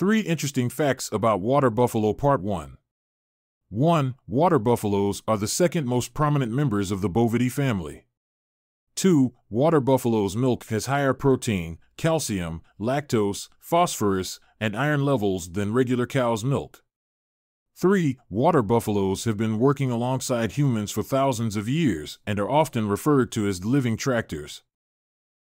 Three interesting facts about water buffalo Part 1. 1. Water buffaloes are the second most prominent members of the Bovidae family. 2. Water buffalo's milk has higher protein, calcium, lactose, phosphorus, and iron levels than regular cow's milk. 3. Water buffaloes have been working alongside humans for thousands of years and are often referred to as living tractors.